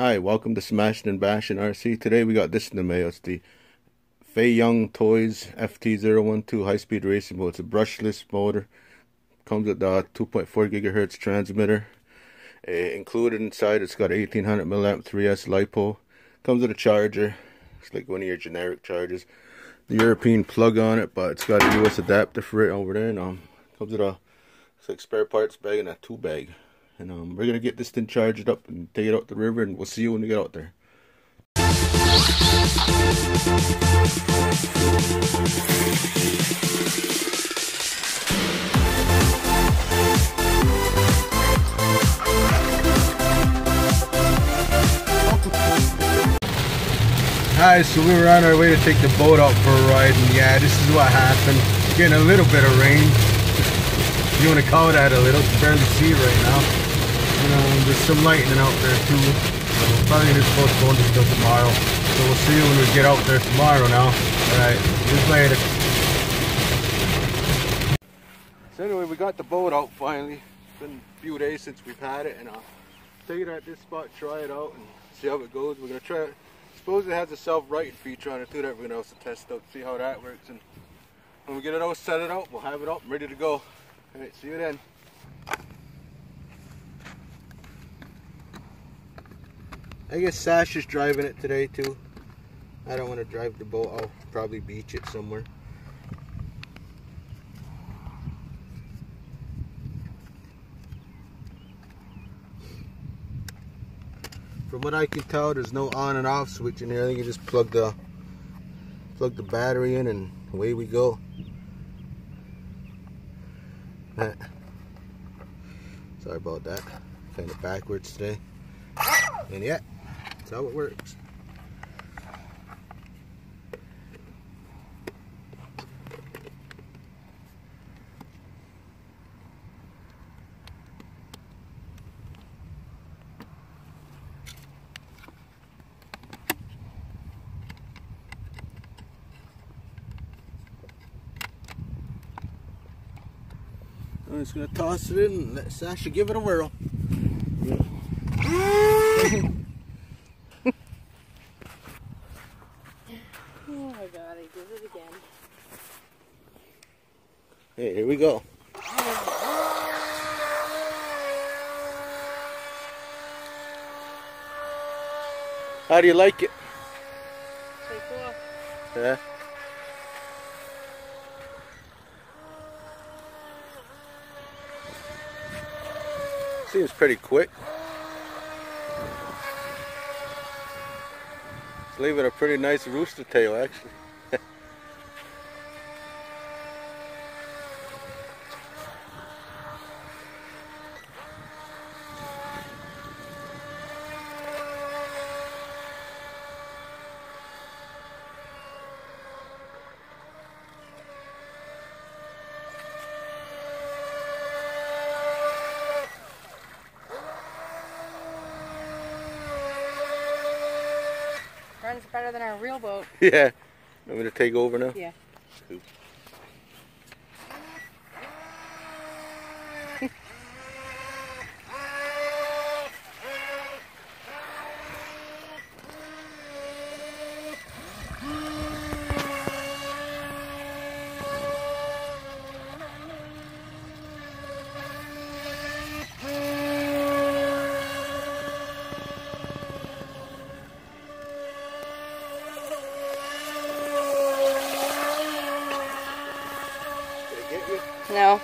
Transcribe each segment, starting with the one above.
Hi, welcome to Smashing and Bashing RC. Today we got this in the mail. It's the Feilun Toys FT012 high speed racing boat. It's a brushless motor. Comes with the 2.4 gigahertz transmitter. Included inside, it's got 1800 milliamp 3S LiPo. Comes with a charger. It's like one of your generic chargers. The European plug on it, but it's got a US adapter for it over there. And um, comes with a like spare parts bag and a two bag. And um, we're gonna get this thing charged up and take it out the river, and we'll see you when we get out there. Alright, so we were on our way to take the boat out for a ride, and yeah, this is what happened. Getting a little bit of rain. You want to call that a little, you barely see it right now. You know, there's some lightning out there too. So probably gonna postpone this till tomorrow. So we'll see you when we get out there tomorrow now. Alright, just later. So anyway, we got the boat out finally. It's been a few days since we've had it, and I'll take it at this spot, try it out, and see how it goes. We're gonna try it. Suppose it has a self-righting feature on it too that we're gonna also test out, see how that works. And when we get it all set it out, we'll have it up and ready to go. Alright, see you then. I guess Sash is driving it today too. I don't want to drive the boat. I'll probably beach it somewhere. From what I can tell, there's no on and off switch in here. I think you just plug the plug the battery in and away we go. Sorry about that. Kind of backwards today. And yeah, that's how it works. I'm just gonna toss it in and let Sasha give it a whirl. Oh my god, I did it again. Hey, here we go. How do you like it? Pretty cool. Yeah. Seems pretty quick. It's leaving a pretty nice rooster tail actually. Runs better than our real boat. yeah. Want me to take over now? Yeah. Cool. Did it get you? No.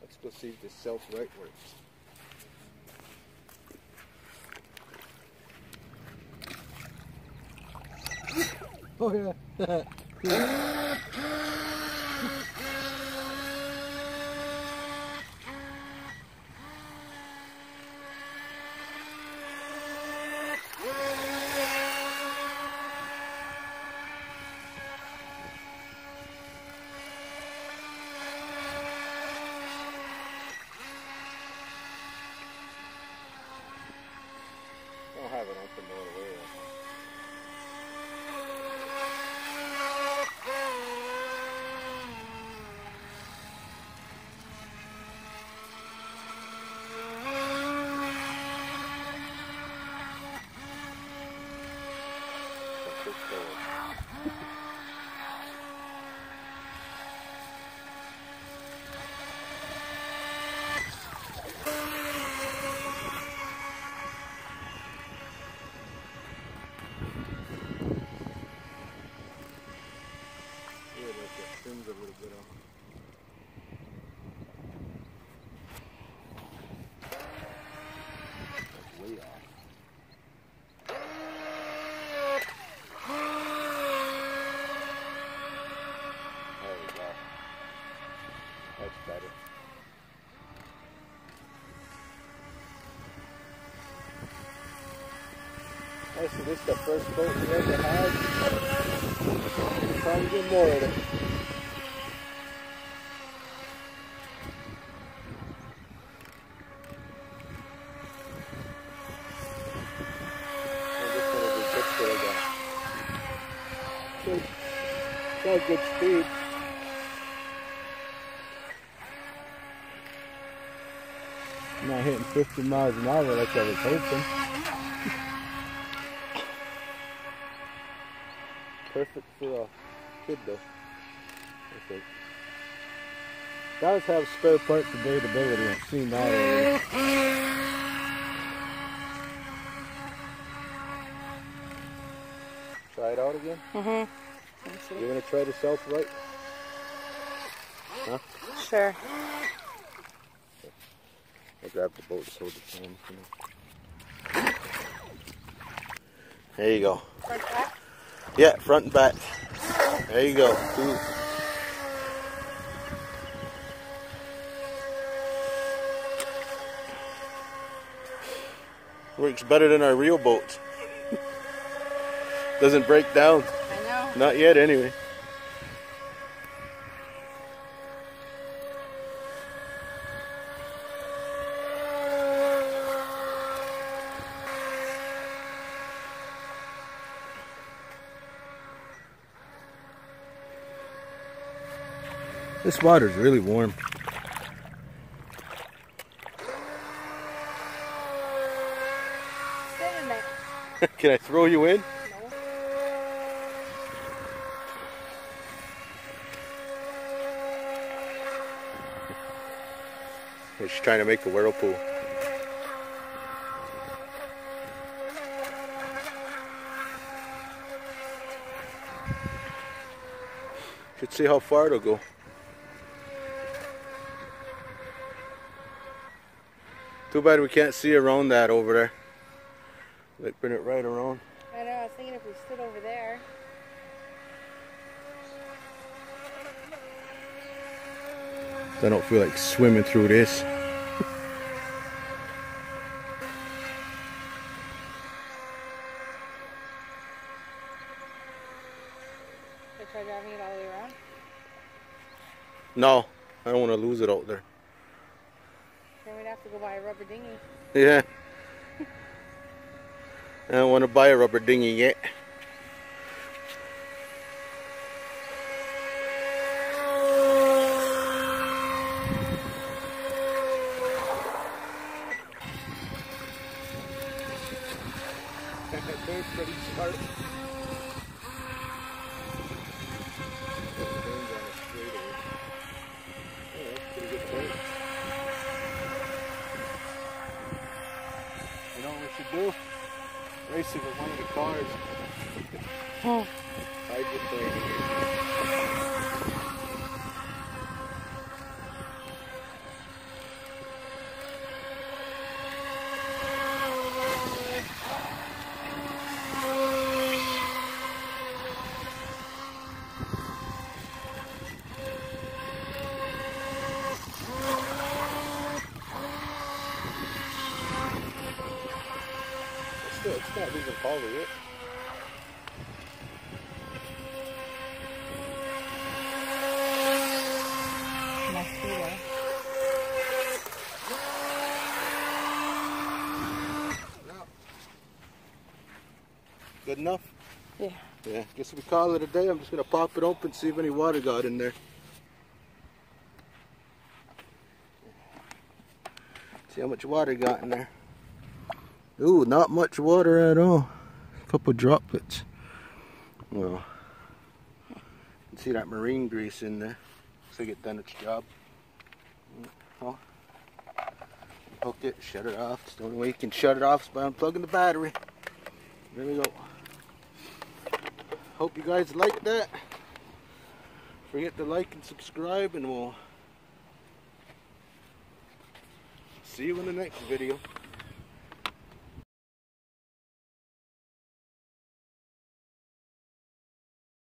Let's go see if this self-right works. Oh yeah. I have it open the way. So this is the first boat we ever had. Probably get more of it. Got good speed. Not hitting 50 miles an hour like I was hoping. Perfect for a kid though. I think. Does have spare parts availability. I've seen that already. Try it out again. Mm-hmm. You're gonna try the self right? Huh? Sure. I grabbed the boat to hold the phone. There you go. Back? Yeah, front and back. There you go. Two. Works better than our real boats. Doesn't break down. I know. Not yet, anyway. This water's really warm. Can I throw you in? No. She's trying to make a whirlpool. Should see how far it'll go. Too bad we can't see around that over there. Like bring it right around. I know. I was thinking if we stood over there. I don't feel like swimming through this. I try driving it all the way around? No, I don't want to lose it out there. To go buy a rubber dinghy. Yeah. I don't want to buy a rubber dinghy yet. pretty smart. You know what we should do? It with one of the cars. Oh. Hydroplane. It's still, it's not losing power yet. Must be there. Good enough? Yeah. Yeah, guess we call it a day. I'm just gonna pop it open, see if any water got in there. See how much water got in there. Ooh, not much water at all. A couple droplets. Well, see that marine grease in there. Looks like it done its job. Oh, hook it, shut it off. It's the only way you can shut it off is by unplugging the battery. There we go. Hope you guys like that. Forget to like and subscribe and we'll see you in the next video.